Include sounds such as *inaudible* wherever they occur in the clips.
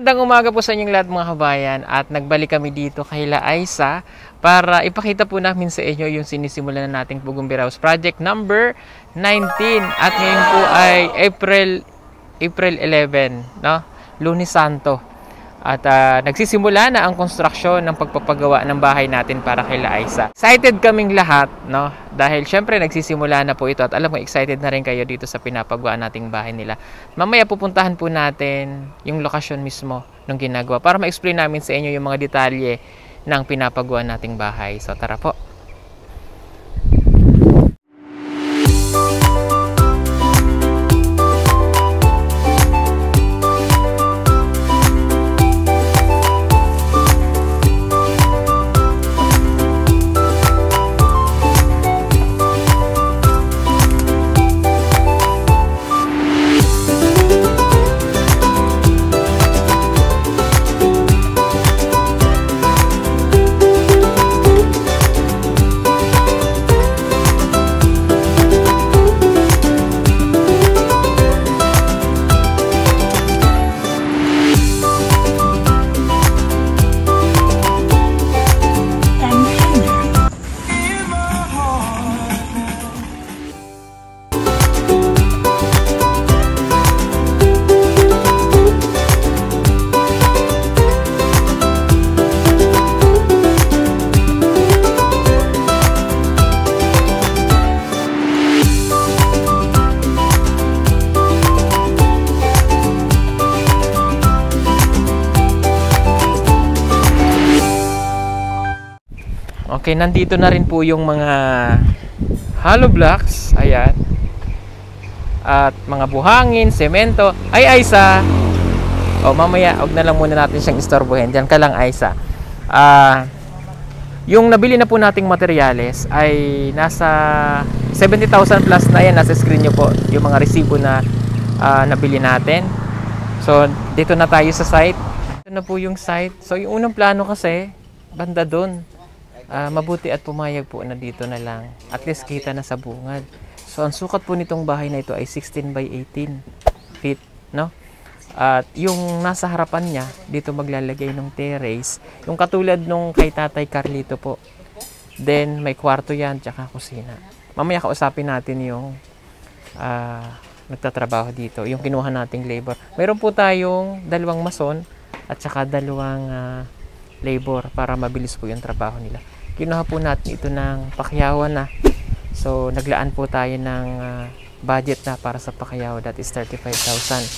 Magandang umaga po sa inyong lahat mga kabayan at nagbalik kami dito kay La Aisa para ipakita po namin sa inyo yung sinisimulan na nating Pugumbi House Project number 19 at ngayon po ay April April 11, no? Lunes Santo. At ah, nagsisimula na ang konstruksyon ng pagpapagawa ng bahay natin para kay La Aisa. Excited kaming lahat, no? Dahil syempre nagsisimula na po ito at alam ko excited na rin kayo dito sa pinapagawa nating bahay nila. Mamaya pupuntahan po natin yung lokasyon mismo ng ginagawa para ma-explain namin sa inyo yung mga detalye ng pinapagawa nating bahay. So tara po. Okay, nandito na rin po yung mga hollow blocks. Ayan. At mga buhangin, semento. Ay, Aisa! O, mamaya, huwag na lang muna natin siyang istorbohin. Diyan ka lang, Aisa. Ah, yung nabili na po nating materyales ay nasa 70,000 plus na yan. Nasa screen nyo po yung mga resibo na ah, nabili natin. So, dito na tayo sa site. Ito na po yung site. So, yung unang plano kasi, banda doon. Ah, mabuti at pumayag po na dito na lang. At least kita na sa bungad. So, ang sukat po nitong bahay na ito ay 16 by 18 feet, no? At yung nasa harapan niya, dito maglalagay ng terrace. Yung katulad nung kay Tatay Carlito po. Then, may kwarto yan, tsaka kusina. Mamaya kausapin natin yung ah, nagtatrabaho dito. Yung kinuha nating labor. Meron po tayong dalawang mason at saka dalawang ah, labor para mabilis po yung trabaho nila. Kinuha po natin ito ng pakyawan na. So, naglaan po tayo ng ah, budget na para sa pakyaw. That is 35,000.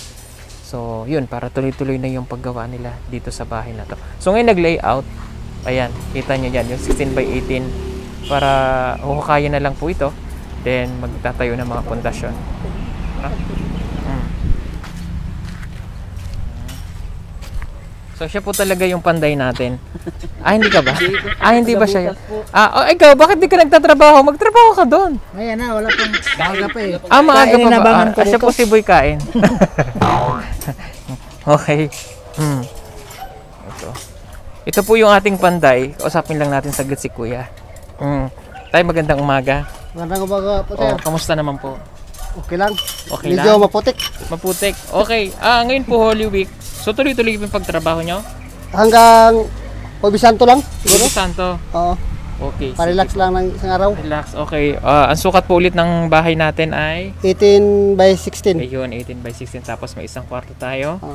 So, yun, para tuloy-tuloy na yung paggawa nila dito sa bahay na to. So, ngayon nag-layout. Ayan, kita nyo yan, yung 16 by 18 para huhukayin na lang po ito. Then, magtatayo ng mga pundasyon. Ha? So, siya po talaga yung panday natin. Ah, hindi ka ba? *laughs* Ah, hindi ba siya yun? Ah, oh, ikaw, bakit di ka nagtatrabaho? Magtrabaho ka doon. Ayan na, wala pang maaga pa eh. Ah, maaga pa ba? Ah, ah, siya po si Boy Kain. *laughs* okay. Hmm. Ito. Ito po yung ating panday. Kausapin lang natin saglit si Kuya. Hmm. Tay, magandang umaga. Magandang umaga po sir. Oh, kamusta naman po? Okay lang. Okay Medyo lang? maputik. Maputik. Okay. Ah, ngayon po Holy Week. So, tuloy-tuloy yung pagtrabaho nyo? Hanggang Pagbisanto lang, Siguro. Santo. Oo. Okay. Pa-relax lang ng isang araw. Relax. Okay. Ah, ang sukat po ulit ng bahay natin ay 18 by 16. ayun, 18 by 16 tapos may isang kwarto tayo. Oo.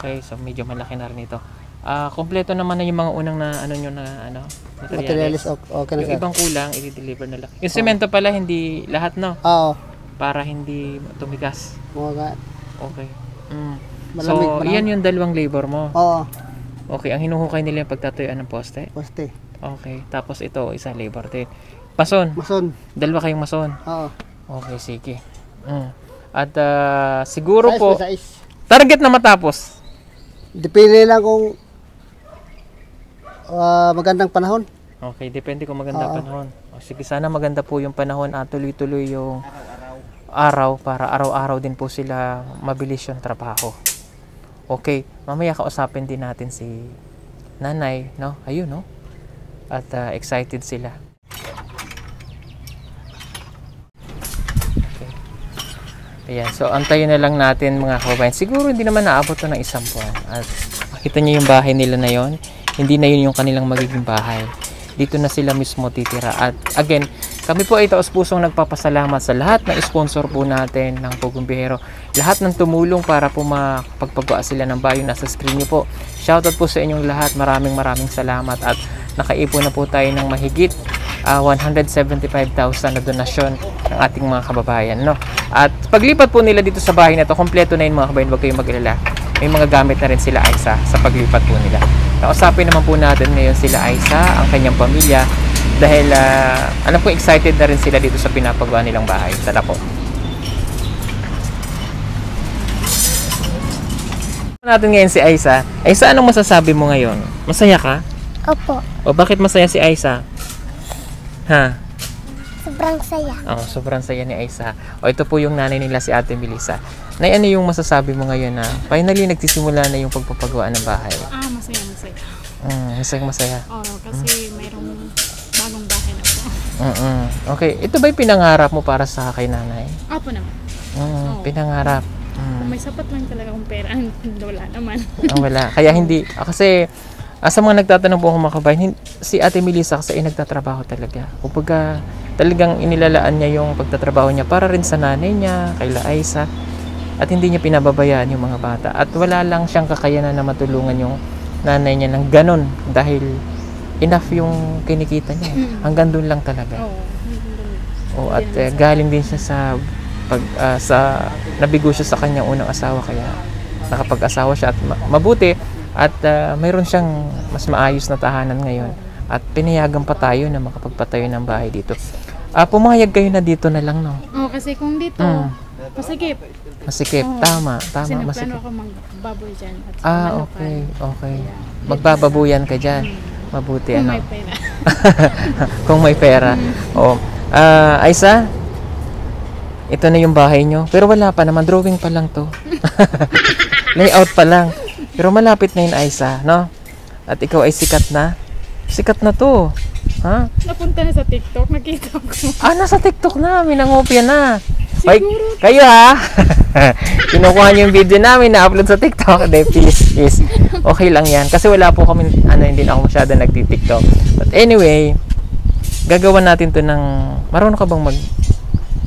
Okay, so medyo malaki na rin ito. Ah, kompleto naman na yung mga unang na ano nyo na ano, Materialis, ok- okay na Yung sir. ibang kulang, i-deliver na lang. Yung semento pala hindi lahat no Oo. para hindi tumigas. Mga Okay. Mm. Malamig, so, malamig. yan yung dalawang labor mo. Oo. Okay, ang hinuhukay nila yung pagtatuyuan ng poste. Poste. Okay, tapos ito, isa labor din. Mason, Mason. dalawa kayong mason. Oo. Okay, sige. Mm. At ah, siguro Size po, size. target na matapos. Depende lang kung ah, magandang panahon. Okay, depende kung maganda Oo. panahon. O, sige, sana maganda po yung panahon at tuloy-tuloy yung araw para araw-araw din po sila mabilis yung trabaho. Okay, mamaya kausapin din natin si nanay, no? Ayun, no? At ah, excited sila. Okay. Ayan, so antayin na lang natin mga kababayan. Siguro hindi naman naabot to ng isang buwan. At makita niyo yung bahay nila na yon. Hindi na yun yung kanilang magiging bahay. Dito na sila mismo titira. At again, kami po ay taos pusong nagpapasalamat sa lahat ng sponsor po natin ng Pugong Bihero. Lahat ng tumulong para po mapagpagawa sila ng bayo nasa screen niyo po. Shoutout po sa inyong lahat. Maraming maraming salamat at nakaipon na po tayo ng mahigit ah, 175,000 na donasyon ng ating mga kababayan. No? At paglipat po nila dito sa bahay na to, kompleto na yun mga kababayan, huwag kayong mag-alala. May mga gamit na rin sila Aisa sa paglipat po nila. Kausapin naman po natin ngayon sila Aisa, ang kanyang pamilya, dahil ah, alam ko excited na rin sila dito sa pinapagawa nilang bahay. Tara po. natin ngayon si Aisa. Aisa, anong masasabi mo ngayon? Masaya ka? Opo, O bakit masaya si Aisa? Ha? sobrang saya. Oh, sobrang saya ni Aisa. O ito po yung nanay nila si Ate Melissa. Nay, ano yung masasabi mo ngayon na finally nagsisimula na yung pagpapagawa ng bahay? Ah, masaya, masaya. Mm, masaya masaya. Oo, kasi mayroong Mm-mm. Okay, ito ba yung pinangarap mo para sa kay nanay? Apo naman. Mm, Oo. pinangarap. Kung Mm. may sapat lang talaga akong pera, *laughs* wala naman. Ah, wala. Kaya hindi. *laughs* ah, kasi ah, sa mga nagtatanong po ako mga kabayan, hin- si Ate Melissa kasi ay nagtatrabaho talaga. Kumbaga, talagang inilalaan niya yung pagtatrabaho niya para rin sa nanay niya, kay Aisa. At hindi niya pinababayaan yung mga bata. At wala lang siyang kakayanan na matulungan yung nanay niya ng ganun. Dahil enough yung kinikita niya. Hanggang doon lang talaga. Oo. Oh, at eh, galing din siya sa pag ah, sa nabigo siya sa kanyang unang asawa kaya nakapag-asawa siya at ma- mabuti at ah, mayroon siyang mas maayos na tahanan ngayon at pinayagan pa tayo na makapagpatayo ng bahay dito. Ah, pumayag kayo na dito na lang, no? Oo, kasi kung dito, Mm. masigip. Masikip, Oo. tama, Kasi tama, nagplano masikip. ako magbaboy dyan. At Ah, okay, okay. Kaya, Magbababuyan ka dyan. Mabuti, Kung ano? may pera. *laughs* Kung may pera. Oo. Ah, Aisa, ito na yung bahay nyo. Pero wala pa naman, drawing pa lang to. *laughs* Layout pa lang. Pero malapit na yun, Aisa, no? At ikaw ay sikat na. Sikat na to. Ha? Napunta na sa TikTok, nakita ko. Ah, nasa TikTok na. Minangopia na. Ay, Siguro. kayo ha? *laughs* Kinukuha niyo yung video namin na upload sa TikTok. Hindi, please, please. Okay lang yan. Kasi wala po kami, ano, hindi na ako masyado nagti-TikTok. But anyway, gagawa natin to ng, marunong ka bang mag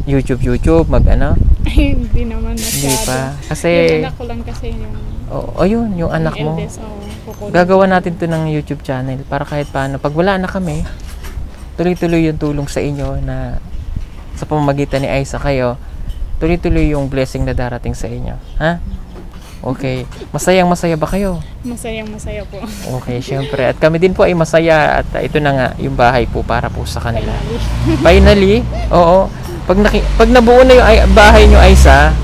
YouTube, YouTube, mag ano? Ay, hindi naman masyado. Hindi pa. Kasi, Yung anak ko lang kasi yung oh, oh yun, yung anak mo. kukunin. Gagawa natin to ng YouTube channel para kahit paano, pag wala na kami, tuloy-tuloy yung tulong sa inyo na sa pamamagitan ni Aisa kayo, tuloy-tuloy yung blessing na darating sa inyo. Ha? Okay. Masayang masaya ba kayo? Masayang masaya po. Okay, syempre. At kami din po ay masaya at uh, ito na nga yung bahay po para po sa kanila. Finally, oo. Pag, naki, pag nabuo na yung ay, bahay nyo, Aisa,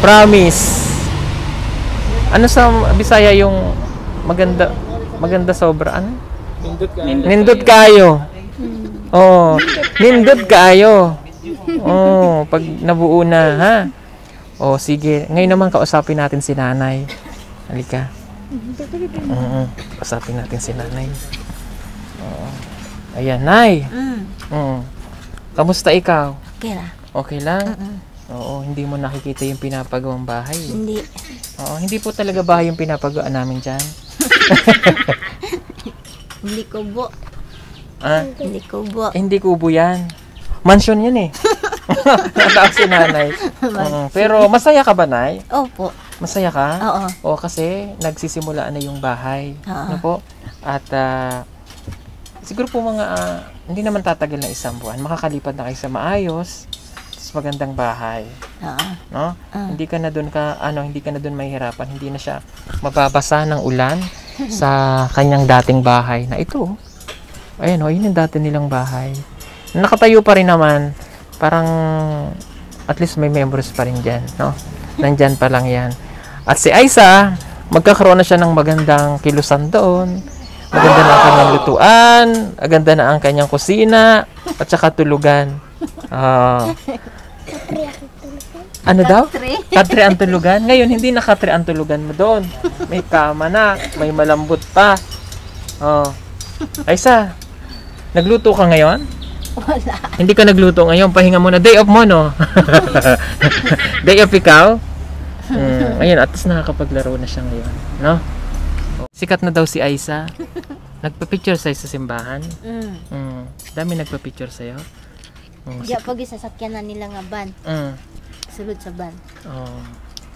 promise. Ano sa Bisaya yung maganda, maganda sobra, ano? Nindot kayo. Oo. Nindot kayo. Oo, pag nabuo na, ha? O, sige. Ngayon naman kausapin natin si nanay. Halika. Oo. Kausapin natin si nanay. Oo. Ayan, nay. Mm, Oo. Kamusta ikaw? okay lang. Okay lang? Mm-mm. Oo, hindi mo nakikita yung pinapagawang bahay. Hindi. Oo, hindi po talaga bahay yung pinapagawa namin dyan. *laughs* Hindi kubo. Ah, Hindi kubo. eh, hindi kubo yan. Mansion yan eh. *laughs* Natawag si nanay. Oo, pero masaya ka ba, nay? Opo. Masaya ka? Oo. O kasi nagsisimula na yung bahay. Oo. Ano po? At ah, siguro po mga ah, hindi naman tatagal na isang buwan. Makakalipat na kayo sa maayos. Tapos magandang bahay, Oo. no? Ah. Hindi ka na doon ka ano, hindi ka na doon mahihirapan. Hindi na siya mababasa ng ulan *laughs* sa kanyang dating bahay na ito. Ayan, oh, yun yung dati nilang bahay. Nakatayo pa rin naman. Parang at least may members pa rin dyan, no? Nandyan pa lang yan. At si Aisa, magkakaroon na siya ng magandang kilusan doon. Maganda na ang kanyang lutuan, maganda na ang kanyang kusina, at saka tulugan. Ah. ano daw? Tre. Katre ang tulugan. Ngayon, hindi na katre ang tulugan mo doon. May kama na, may malambot pa. Oh. Aisa, nagluto ka ngayon? Wala. Hindi ka nagluto ngayon, pahinga muna. Day off mo, no? *laughs* Day off ikaw? *laughs* Mm, ayun, at least nakakapaglaro na siya ngayon, no? Sikat na daw si Aisa. *laughs* Nagpa-picture sa'yo sa simbahan. Mm. Mm, dami nagpa-picture sa'yo. Mm, Diya pag isasakyan na nila nga ban. mm, Sulod sa ban. oh,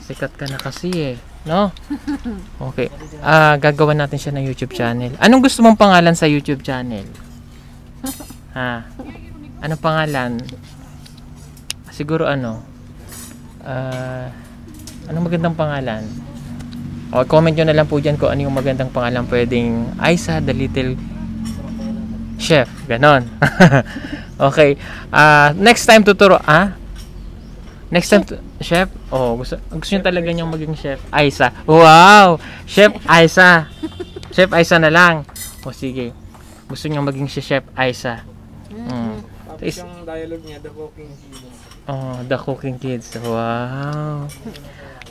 sikat ka na kasi eh, no? Okay. Ah, gagawa natin siya ng YouTube channel. Anong gusto mong pangalan sa YouTube channel? Ha? Anong pangalan? Siguro ano? Ah, anong magandang pangalan? O, comment nyo na lang po dyan kung ano yung magandang pangalan pwedeng Aisa the Little Chef. Ganon. *laughs* okay. Ah, next time tuturo, ah? Next time, tu- chef? Oh, gusto, gusto niyo talaga niyang maging chef? Aisa. Wow! Chef Aisa. chef Aisa na lang. O sige. Gusto niyang maging si Chef Aisa. Mm. Is- yung dialogue niya, The Cooking Kids. Oh, The Cooking Kids. Wow.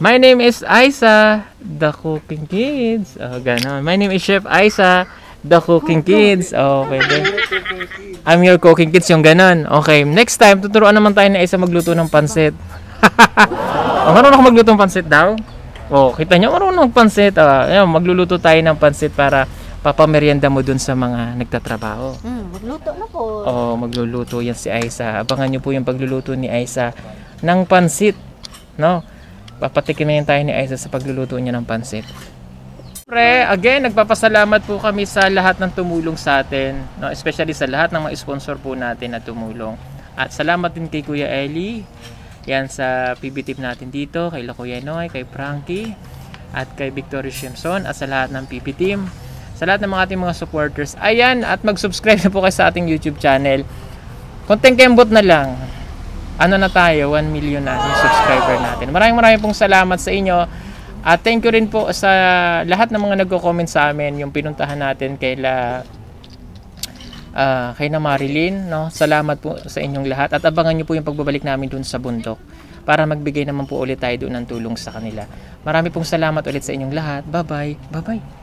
My name is Aisa, The Cooking Kids. Oh, ganon. My name is Chef Aisa, The Cooking Kids. Oh, pwede. I'm your cooking kids, yung ganon. Okay, next time, tuturuan naman tayo na isa magluto ng pansit. *laughs* oh, marunong ako magluto ng pansit daw? Oh, kita niyo, marunong magpansit. Ah, ayun, magluluto tayo ng pansit para papamerienda mo dun sa mga nagtatrabaho. Mm, magluto na po. Oh, magluluto yan si Aisa. Abangan niyo po yung pagluluto ni Aisa ng pansit, no? Papatikin na yan tayo ni Aisa sa pagluluto niya ng pansit. Pre, again, nagpapasalamat po kami sa lahat ng tumulong sa atin, no? especially sa lahat ng mga sponsor po natin na tumulong. At salamat din kay Kuya Eli, yan sa PB tip natin dito, kay Kuya Noy, kay Frankie, at kay Victoria Simpson, at sa lahat ng PB team, sa lahat ng mga ating mga supporters. Ayan, at mag-subscribe na po kayo sa ating YouTube channel. Konting kembot na lang. Ano na tayo, 1 million na yung subscriber natin. Maraming maraming pong salamat sa inyo. At thank you rin po sa lahat ng mga nagko-comment sa amin, yung pinuntahan natin kay la ah, kay na Marilyn, no? Salamat po sa inyong lahat at abangan niyo po yung pagbabalik namin dun sa bundok para magbigay naman po ulit tayo doon ng tulong sa kanila. Marami pong salamat ulit sa inyong lahat. Bye-bye. Bye-bye.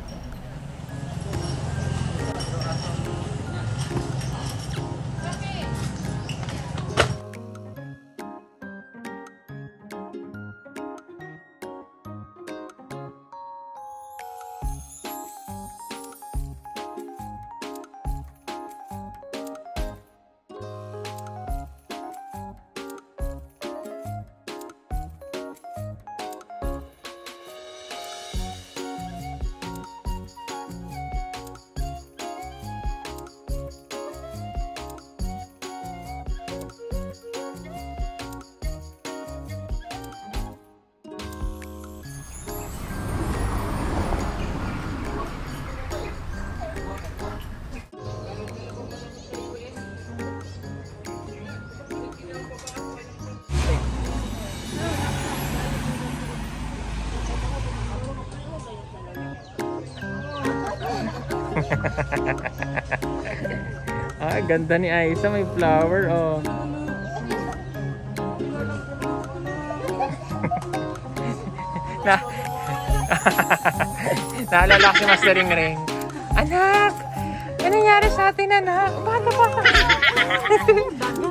Ganda ni Aisa. May flower, oh. *laughs* na *laughs* Naalala ko si Ring Ring. Anak! Ano nangyari sa atin, anak? Bata pa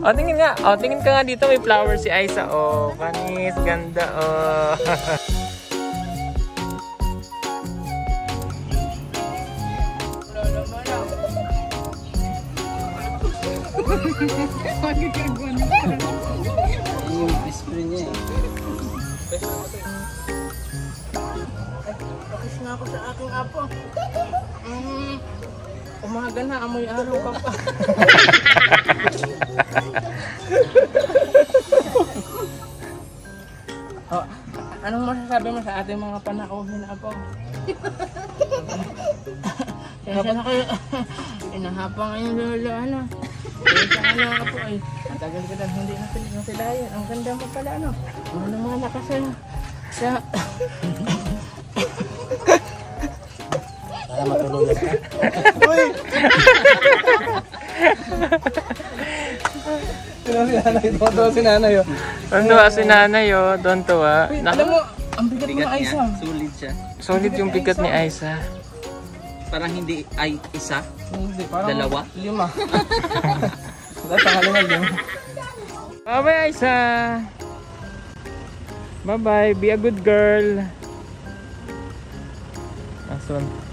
*laughs* o, tingin nga. O, tingin ka nga dito. May flower si Aisa. Oh, panis. Ganda, oh. Yung best friend niya eh. Tapos na ako sa aking apo. Mm, umaga na, amoy araw ka pa. oh, anong masasabi mo sa ating mga panauhin apo? *laughs* Kaya na kayo, *laughs* inahapa ngayon lolo, ano? Ka na apo ay, matagal ka na hindi na sila nasilayan. Ang ganda mo pala, ano? Ano mga lakas sa, sa Para matulungan ka. Sino si nanay? Todo si nanay. oh. Tuwa si nanay, oh. Doon tuwa. Alam mo, ang bigat mo Bigat Aisa. sulit siya. Solid yung bigat ni Aisa. Parang hindi ay isa. Hindi, parang Dalawa? Lima. *laughs* Pangalan na lima. Bye-bye, Aisa! Bye-bye. Be a good girl. Asun.